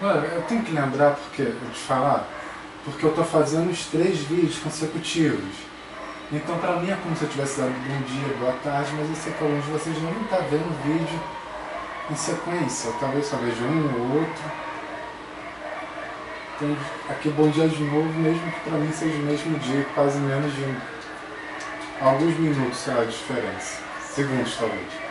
Olha, eu tenho que lembrar porque, eu te falar, porque eu tô fazendo os três vídeos consecutivos. Então para mim é como se eu tivesse dado bom dia, boa tarde, mas eu sei que alguns de vocês não está vendo o vídeo em sequência. Talvez só veja um ou outro. Então aqui bom dia de novo, mesmo que para mim seja o mesmo dia, quase menos de alguns minutos será a diferença. Segundos talvez.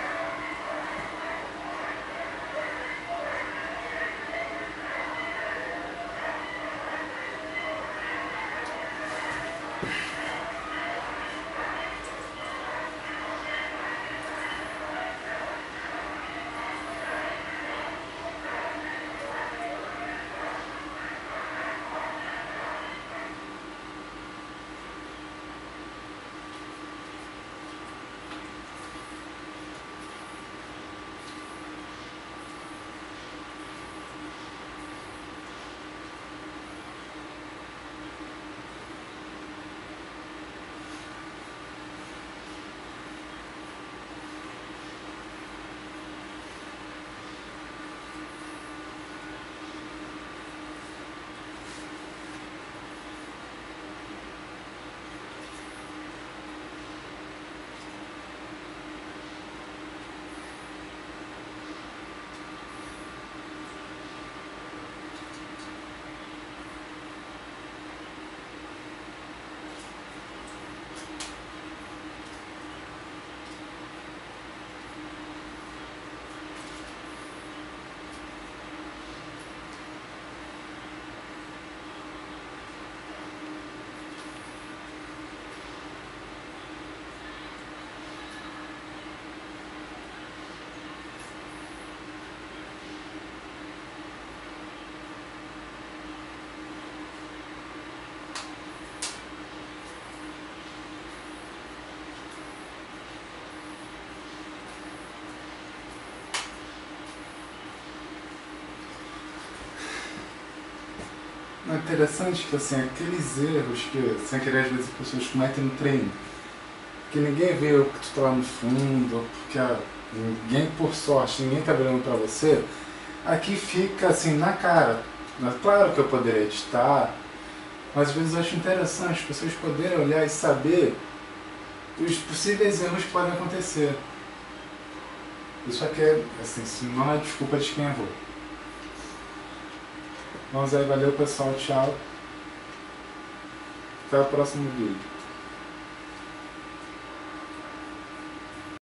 É interessante que assim, aqueles erros que, sem querer, às vezes as pessoas cometem no treino, que ninguém vê que tu está lá no fundo, porque ninguém, por sorte, ninguém está olhando para você, aqui fica assim na cara. Claro que eu poderia editar, mas às vezes eu acho interessante as pessoas poderem olhar e saber os possíveis erros que podem acontecer. Isso aqui é, assim, não é desculpa de quem errou. Vamos aí, valeu pessoal, tchau. Até o próximo vídeo.